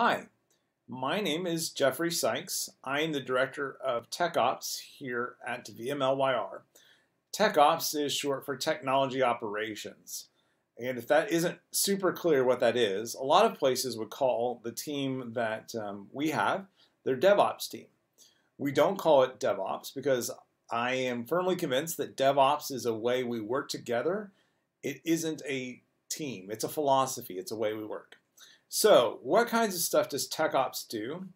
Hi, my name is Jeffrey Sykes. I am the Director of Tech Ops here at VMLYR. Tech Ops is short for Technology Operations. And if that isn't super clear what that is, a lot of places would call the team that um, we have their DevOps team. We don't call it DevOps because I am firmly convinced that DevOps is a way we work together. It isn't a team, it's a philosophy, it's a way we work. So what kinds of stuff does TechOps do?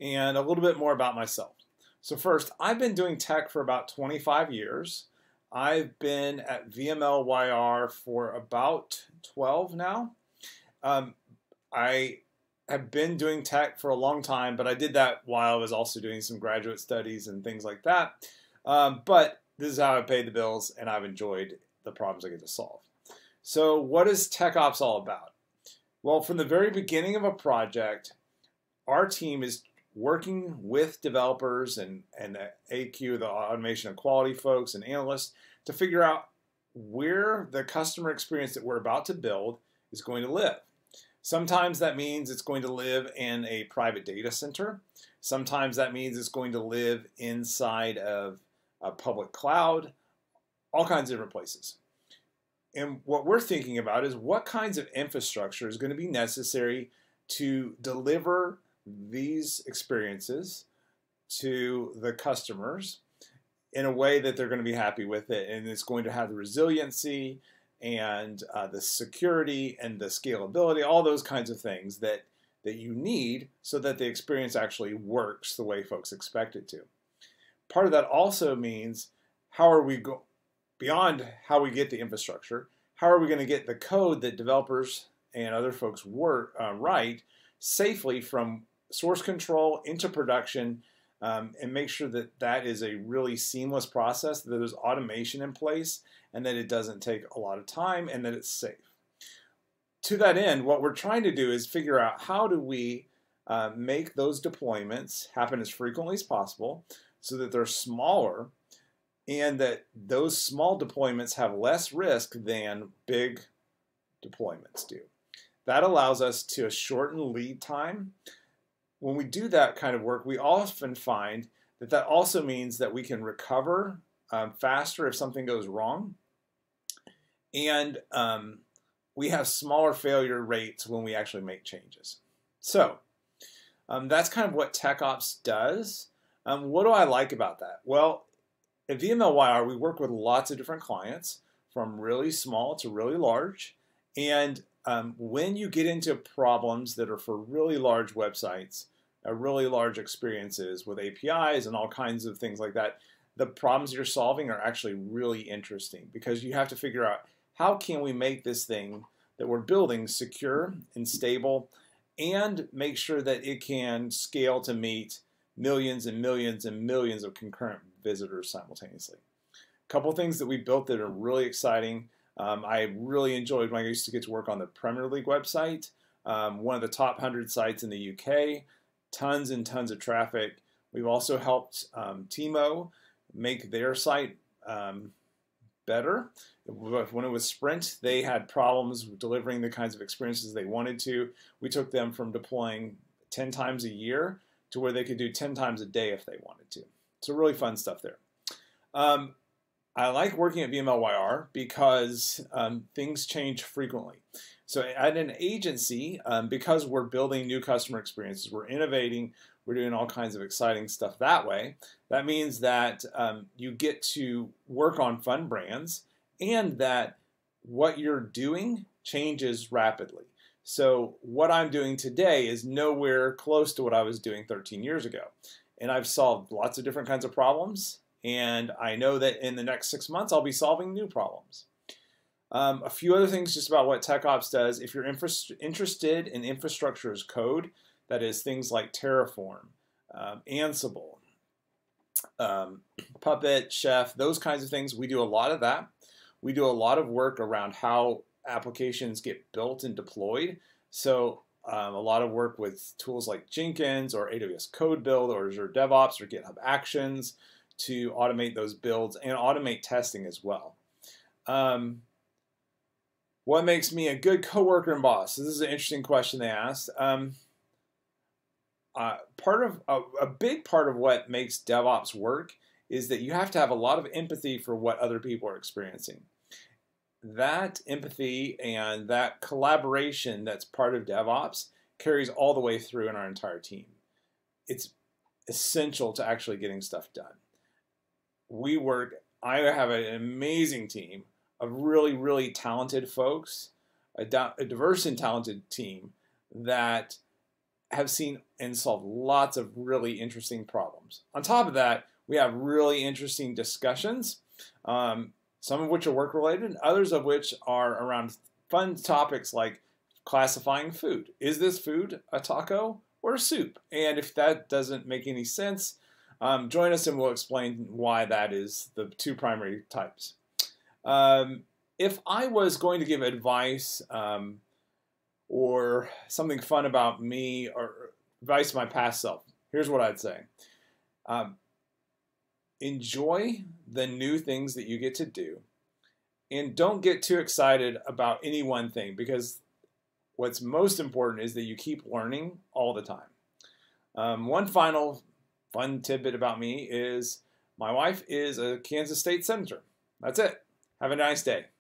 And a little bit more about myself. So first, I've been doing tech for about 25 years. I've been at VMLYR for about 12 now. Um, I have been doing tech for a long time, but I did that while I was also doing some graduate studies and things like that. Um, but this is how I paid the bills, and I've enjoyed the problems I get to solve. So what is TechOps all about? Well, from the very beginning of a project, our team is working with developers and, and the AQ, the automation and quality folks and analysts to figure out where the customer experience that we're about to build is going to live. Sometimes that means it's going to live in a private data center. Sometimes that means it's going to live inside of a public cloud, all kinds of different places. And what we're thinking about is what kinds of infrastructure is going to be necessary to deliver these experiences to the customers in a way that they're going to be happy with it and it's going to have the resiliency and uh, the security and the scalability all those kinds of things that that you need so that the experience actually works the way folks expect it to. Part of that also means how are we go beyond how we get the infrastructure, how are we going to get the code that developers and other folks work uh, write safely from source control into production um, and make sure that that is a really seamless process, that there's automation in place, and that it doesn't take a lot of time and that it's safe. To that end, what we're trying to do is figure out how do we uh, make those deployments happen as frequently as possible so that they're smaller and that those small deployments have less risk than big deployments do. That allows us to shorten lead time. When we do that kind of work, we often find that that also means that we can recover um, faster if something goes wrong. And um, we have smaller failure rates when we actually make changes. So um, that's kind of what TechOps does. Um, what do I like about that? Well, at VMLYR, we work with lots of different clients, from really small to really large. And um, when you get into problems that are for really large websites, uh, really large experiences with APIs and all kinds of things like that, the problems you're solving are actually really interesting because you have to figure out how can we make this thing that we're building secure and stable and make sure that it can scale to meet millions and millions and millions of concurrent visitors simultaneously. A couple things that we built that are really exciting. Um, I really enjoyed when I used to get to work on the Premier League website, um, one of the top 100 sites in the UK, tons and tons of traffic. We've also helped um, T-Mo make their site um, better. When it was Sprint, they had problems delivering the kinds of experiences they wanted to. We took them from deploying 10 times a year to where they could do 10 times a day if they wanted. So really fun stuff there. Um, I like working at VMLYR because um, things change frequently. So at an agency, um, because we're building new customer experiences, we're innovating, we're doing all kinds of exciting stuff that way. That means that um, you get to work on fun brands and that what you're doing changes rapidly. So what I'm doing today is nowhere close to what I was doing 13 years ago. And I've solved lots of different kinds of problems. And I know that in the next six months, I'll be solving new problems. Um, a few other things just about what TechOps does. If you're interested in infrastructure as code, that is things like Terraform, um, Ansible, um, Puppet, Chef, those kinds of things, we do a lot of that. We do a lot of work around how applications get built and deployed. So um, a lot of work with tools like Jenkins or AWS Code Build or Azure DevOps or GitHub Actions to automate those builds and automate testing as well. Um, what makes me a good coworker and boss? This is an interesting question they asked. Um, uh, part of a, a big part of what makes DevOps work is that you have to have a lot of empathy for what other people are experiencing. That empathy and that collaboration that's part of DevOps carries all the way through in our entire team. It's essential to actually getting stuff done. We work, I have an amazing team of really, really talented folks, a, a diverse and talented team that have seen and solved lots of really interesting problems. On top of that, we have really interesting discussions, um, some of which are work related, others of which are around fun topics like classifying food. Is this food a taco or a soup? And if that doesn't make any sense, um, join us and we'll explain why that is the two primary types. Um, if I was going to give advice um, or something fun about me or advice my past self, here's what I'd say. Um, enjoy the new things that you get to do and don't get too excited about any one thing because what's most important is that you keep learning all the time. Um, one final fun tidbit about me is my wife is a Kansas State Senator. That's it. Have a nice day.